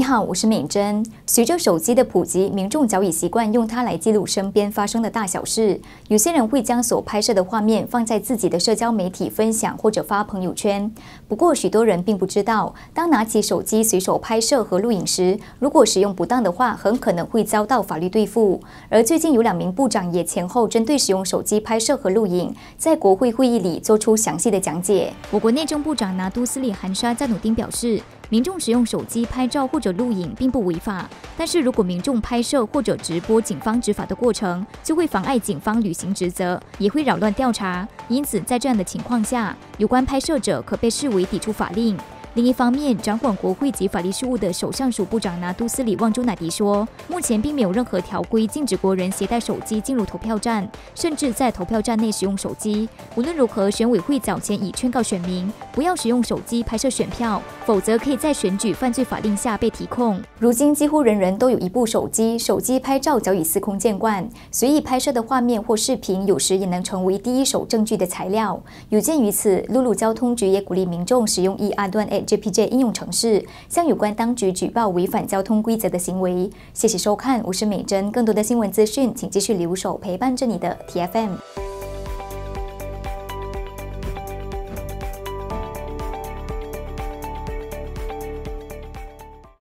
你好，我是敏珍。随着手机的普及，民众早已习惯用它来记录身边发生的大小事。有些人会将所拍摄的画面放在自己的社交媒体分享或者发朋友圈。不过，许多人并不知道，当拿起手机随手拍摄和录影时，如果使用不当的话，很可能会遭到法律对付。而最近有两名部长也前后针对使用手机拍摄和录影，在国会会议里做出详细的讲解。我国内政部长拿督斯里韩沙赞努丁表示。民众使用手机拍照或者录影并不违法，但是如果民众拍摄或者直播警方执法的过程，就会妨碍警方履行职责，也会扰乱调查。因此，在这样的情况下，有关拍摄者可被视为抵触法令。另一方面，掌管国会及法律事务的首相署部长拿督斯里旺朱乃迪说，目前并没有任何条规禁止国人携带手机进入投票站，甚至在投票站内使用手机。无论如何，选委会早前已劝告选民不要使用手机拍摄选票，否则可以在选举犯罪法令下被提控。如今几乎人人都有一部手机，手机拍照早已司空见惯，随意拍摄的画面或视频，有时也能成为第一手证据的材料。有鉴于此，陆路交通局也鼓励民众使用 e 阿端 A。JPG 应用程式向有关当局举报违反交通规则的行为。谢谢收看，我是美珍。更多的新闻资讯，请继续留守陪伴着你的 TFM。